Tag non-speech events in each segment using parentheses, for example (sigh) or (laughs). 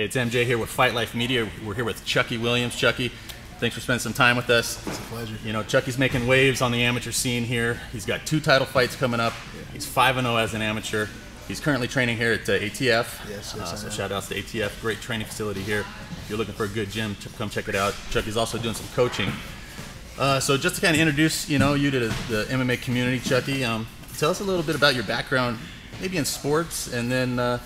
Hey, it's MJ here with Fight Life Media. We're here with Chucky Williams. Chucky, thanks for spending some time with us. It's a pleasure. You know, Chucky's making waves on the amateur scene here. He's got two title fights coming up. He's 5 0 as an amateur. He's currently training here at uh, ATF. Yes, yes, uh, so shout outs to ATF. Great training facility here. If you're looking for a good gym, come check it out. Chucky's also doing some coaching. Uh, so just to kind of introduce, you know, you to the, the MMA community, Chucky. Um, tell us a little bit about your background, maybe in sports, and then uh,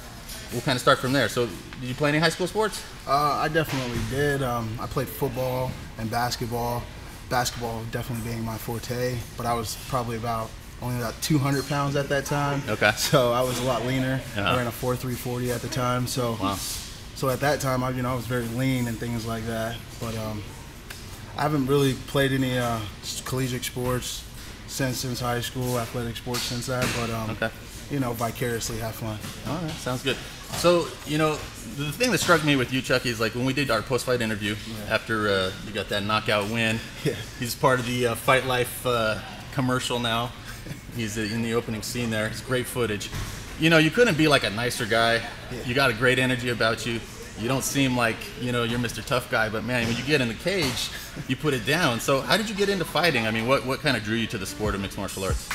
we'll kind of start from there. So, did you play any high school sports? Uh, I definitely did. Um, I played football and basketball. Basketball definitely being my forte, but I was probably about only about 200 pounds at that time. Okay. So I was a lot leaner. Uh-huh. I ran a 4.340 at the time. So Wow. so at that time, I you know I was very lean and things like that. But um, I haven't really played any uh, collegiate sports since since high school, athletic sports since that. But um, Okay. You know, vicariously have fun. All right, sounds good. So, you know, the thing that struck me with you, Chucky, is like when we did our post-fight interview after uh, you got that knockout win. Yeah. He's part of the uh, Fight Life uh, commercial now. He's in the opening scene there. It's great footage. You know, you couldn't be like a nicer guy. Yeah. You got a great energy about you. You don't seem like you know you're Mr. Tough Guy, but man, when you get in the cage, you put it down. So, how did you get into fighting? I mean, what what kind of drew you to the sport of mixed martial arts?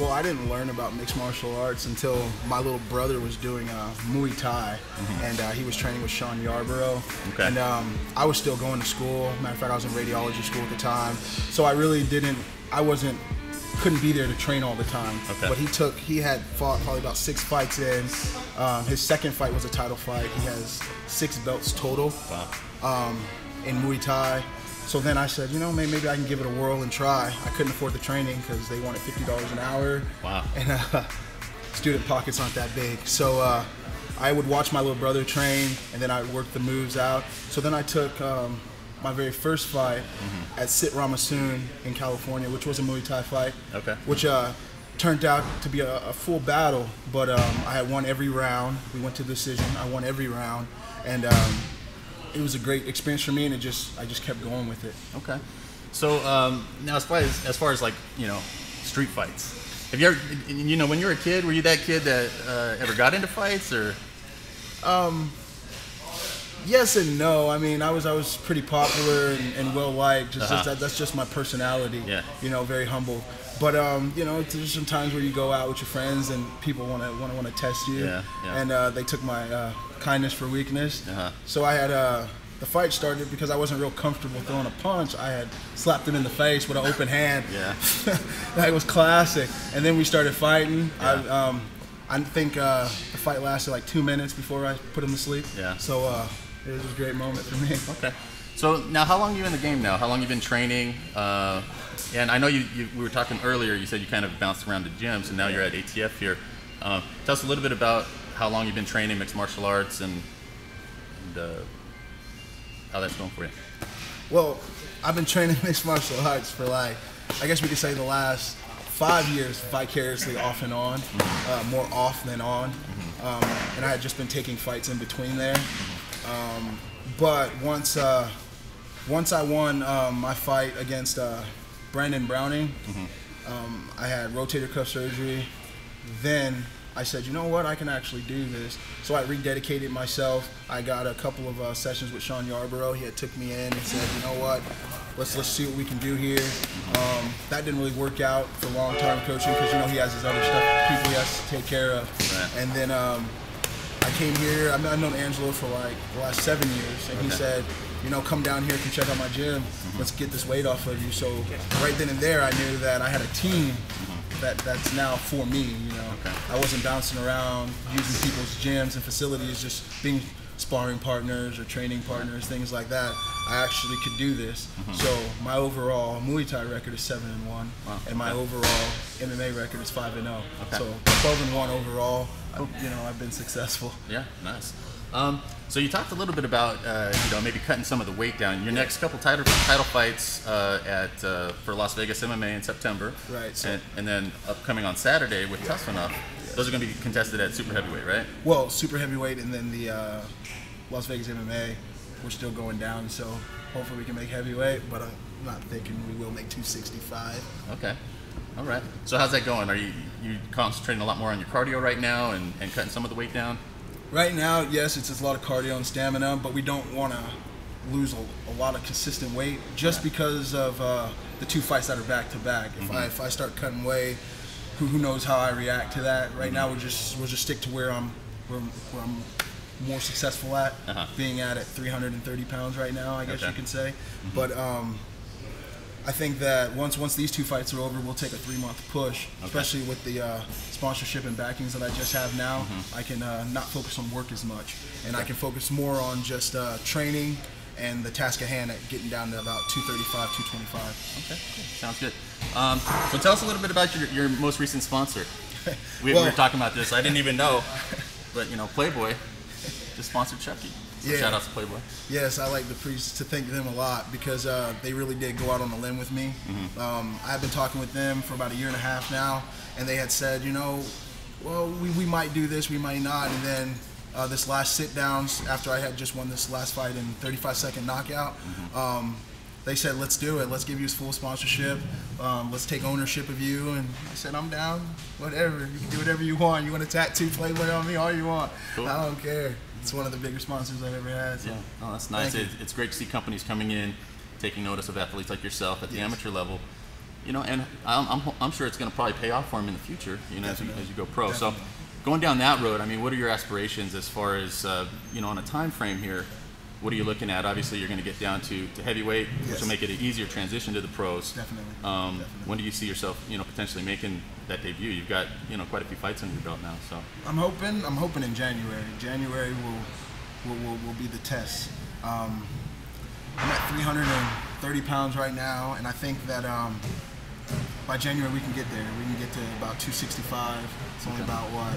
Well, I didn't learn about mixed martial arts until my little brother was doing uh, Muay Thai, and uh, he was training with Sean Yarborough. Mm-hmm. Okay. And um, I was still going to school. Matter of fact, I was in radiology school at the time, so I really didn't. I wasn't. Couldn't be there to train all the time. Okay. But he took. He had fought probably about six fights in. Um, his second fight was a title fight. He has six belts total Wow. um, in Muay Thai. So then I said, you know, maybe, maybe I can give it a whirl and try. I couldn't afford the training because they wanted fifty dollars an hour. Wow. And uh, student pockets aren't that big, so uh, I would watch my little brother train, and then I would work the moves out. So then I took um, my very first fight Mm-hmm. at Sit Ramasoon in California, which was a Muay Thai fight. Okay. Which uh, turned out to be a, a full battle, but um, I had won every round. We went to decision. I won every round, and um, it was a great experience for me, and it just I just kept going with it. Okay. So um, now, as far as as far as like you know, street fights, have you ever you know when you were a kid, were you that kid that uh, ever got into fights or? Yes and no. I mean, I was I was pretty popular and, and well liked. Just, Uh-huh. just that, that's just my personality. Yeah. You know, very humble. But um, you know, there's some times where you go out with your friends and people want to want to want to test you. Yeah, yeah. And uh, they took my uh, kindness for weakness. Uh-huh. So I had uh, the fight started because I wasn't real comfortable throwing a punch. I had slapped him in the face with an open hand. Yeah. (laughs) that was classic. And then we started fighting. I Yeah. um, I think uh, the fight lasted like two minutes before I put him to sleep. Yeah. So uh, it was a great moment for me. (laughs) Okay. So now, how long are you in the game now? How long you been training? Uh, and I know you, you. We were talking earlier. You said you kind of bounced around the gyms, and now you're at ATF here. Uh, tell us a little bit about how long you've been training mixed martial arts and, and uh, how that's going for you. Well, I've been training (laughs) mixed martial arts for like, I guess we could say the last five years vicariously off and on, uh, more off than on. Um, and I had just been taking fights in between there. Um, but once, uh, once I won um, my fight against uh, Brandon Browning, um, I had rotator cuff surgery. Then I said, you know what, I can actually do this. So I rededicated myself. I got a couple of uh, sessions with Sean Yarborough. He had took me in and said, you know what, let's let's see what we can do here. Um, that didn't really work out for long-term coaching because you know he has his other stuff, people he has to take care of. Right. And then um, I came here. I've known Angelo for like the last seven years, and he said, you know, come down here, come check out my gym. Mm-hmm. Let's get this weight off of you. So right then and there, I knew that I had a team mm-hmm. that that's now for me. You know, Okay. I wasn't bouncing around using people's gyms and facilities, just being sparring partners or training partners, things like that. I actually could do this. Mm-hmm. So my overall Muay Thai record is seven and one, Wow. and my Okay. overall MMA record is five and zero. Okay. So twelve and one overall. I- You know, I've been successful. Yeah, nice. Um, so you talked a little bit about uh, you know maybe cutting some of the weight down. Your next couple title title fights uh, at uh, for Las Vegas MMA in September, Right, so- and, and then upcoming on Saturday with Tough Enough. Those are going to be contested at super heavyweight, right? Well, super heavyweight, and then the uh, Las Vegas MMA, we're still going down. So hopefully we can make heavyweight, but I'm not thinking we will make 265. Okay. All right. So how's that going? Are you you concentrating a lot more on your cardio right now and, and cutting some of the weight down? Right now, yes, it's a lot of cardio and stamina, but we don't want to lose a, a, lot of consistent weight just yeah. because of uh, the two fights that are back to back. If mm-hmm. I if I start cutting weight, who, who knows how I react to that? Right mm-hmm. now, we'll just we'll just stick to where I'm where, where I'm more successful at, uh-huh. being at at 330 pounds right now, I guess okay. you can say. Mm-hmm. But um, I think that once once these two fights are over, we'll take a three month push, okay. especially with the uh, sponsorship and backings that I just have now. Mm-hmm. I can uh, not focus on work as much, and. I can focus more on just uh, training and the task at hand at getting down to about 235, 225. Okay, cool. sounds good. Um, so tell us a little bit about your, your most recent sponsor. (laughs) We, well, we were talking about this. I didn't even know, (laughs) but you know, Playboy just sponsored Chucky. So yeah. shout out to Playboy. Yes, I like the priests to thank them a lot because uh, they really did go out on a limb with me. Mm-hmm. Um, I've been talking with them for about a year and a half now, and they had said, you know, well, we, we might do this, we might not, and then uh, this last sit downs after I had just won this last fight in 35 second knockout. Mm-hmm. Um, they said, let's do it. Let's give you full sponsorship. Um, let's take ownership of you. And I said, I'm down. Whatever. You can do whatever you want. You want to tattoo Playboy on me all you want. Cool. I don't care. It's one of the bigger sponsors I've ever had. So. Yeah, oh, that's nice. It, it's great to see companies coming in, taking notice of athletes like yourself at the yes. amateur level. You know, and I'm, I'm, I'm sure it's going to probably pay off for them in the future. You know, as you, as you, go pro. Definitely. So going down that road, I mean, what are your aspirations as far as uh, you know on a time frame here? What are you looking at? Obviously, you're going to get down to, to heavyweight, yes. which will make it an easier transition to the pros. Definitely. Um, Definitely. When do you see yourself, you know, potentially making that debut? You've got, you know, quite a few fights under your belt now. So. I'm hoping. I'm hoping in January. January will will, will, will be the test. Um, I'm at 330 pounds right now, and I think that um, by January we can get there. We can get to about 265. It's only okay. about what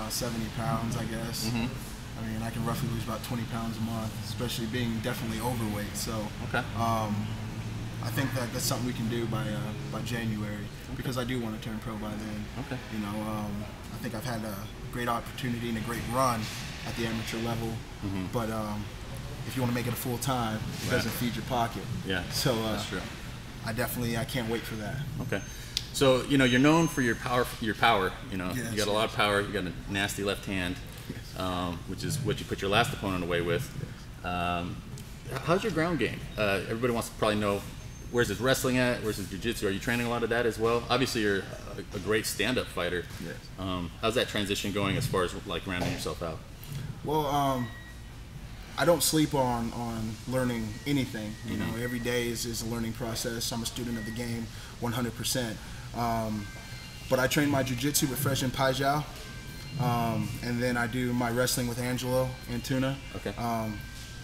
uh, 70 pounds, I guess. Mm-hmm. I mean, I can roughly lose about 20 pounds a month, especially being definitely overweight. So, okay. Um, I think that that's something we can do by uh, by January okay. because I do want to turn pro by then. Okay. You know, um, I think I've had a great opportunity and a great run at the amateur level, mm-hmm. but um, if you want to make it a full time, it right. doesn't feed your pocket. Yeah. So uh, that's true. I definitely I can't wait for that. Okay. So you know you're known for your power. Your power. You know yes, you got a lot of power. You got a nasty left hand, yes. um, which is what you put your last opponent away with. Um, how's your ground game? Uh, everybody wants to probably know where's his wrestling at? Where's his jiu-jitsu? Are you training a lot of that as well? Obviously, you're a, a great stand-up fighter. Yes. Um, how's that transition going as far as like rounding yourself out? Well, um, I don't sleep on on learning anything. You mm-hmm. know, every day is, is a learning process. I'm a student of the game, 100%. Um, but I train my jiu-jitsu with Fresh and Paijiao. Um, and then I do my wrestling with Angelo Antuna. Okay. Um,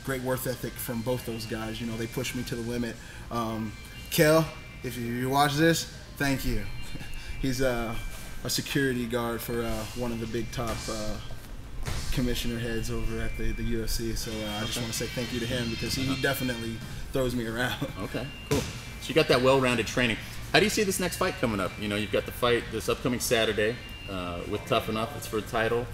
great work ethic from both those guys. You know, they push me to the limit. Um, Kel, if you, watch this, thank you. (laughs) He's uh, a security guard for uh, one of the big top uh, commissioner heads over at the, the UFC. So uh, I just want to say thank you to him because he, he definitely throws me around. (laughs) Okay, cool. So you got that well-rounded training. How do you see this next fight coming up? You know, you've got the fight this upcoming Saturday uh, with Tough Enough. It's for a title.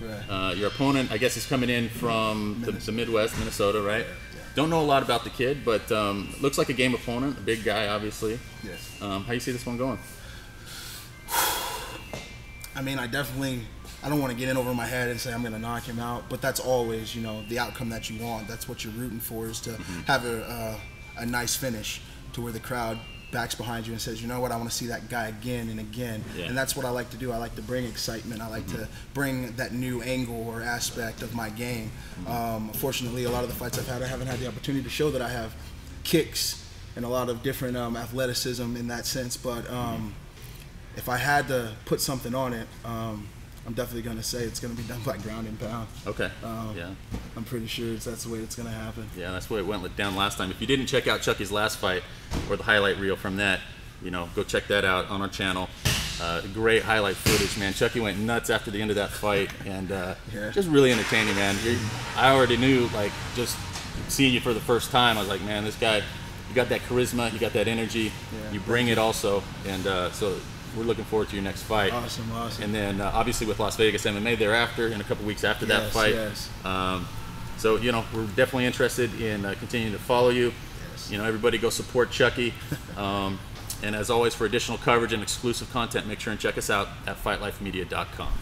Right. Uh, your opponent, I guess, is coming in from the, the, Midwest, Minnesota, right? Yeah. Don't know a lot about the kid, but um, looks like a game opponent. A big guy, obviously. Yes. Um, how you see this one going? I mean, I definitely. I don't want to get in over my head and say I'm going to knock him out, but that's always, you know, the outcome that you want. That's what you're rooting for is to mm-hmm. have a, uh, a nice finish to where the crowd backs behind you and says, you know what, I want to see that guy again and again. Yeah. And that's what I like to do. I like to bring excitement. I like mm-hmm. to bring that new angle or aspect of my game. Mm-hmm. Um, fortunately, a lot of the fights I've had, I haven't had the opportunity to show that I have kicks and a lot of different um, athleticism in that sense. But um, if I had to put something on it, um, I'm definitely going to say it's going to be done by ground and pound. Okay. Um, yeah. I'm pretty sure that's the way it's going to happen. Yeah, that's the way it went down last time. If you didn't check out Chucky's last fight or the highlight reel from that, you know, go check that out on our channel. Uh, great highlight footage, man. Chucky went nuts after the end of that fight, and uh, yeah. just really entertaining, man. You're, I already knew, like, just seeing you for the first time, I was like, man, this guy, you got that charisma, you got that energy, yeah. you bring it also, and uh, so we're looking forward to your next fight. Awesome, awesome. And then uh, obviously with Las Vegas MMA thereafter, in a couple weeks after yes, that fight. Yes. Um, so you know we're definitely interested in uh, continuing to follow you. Yes. You know everybody go support Chucky. (laughs) Um, And as always, for additional coverage and exclusive content, make sure and check us out at fightlifemedia.com.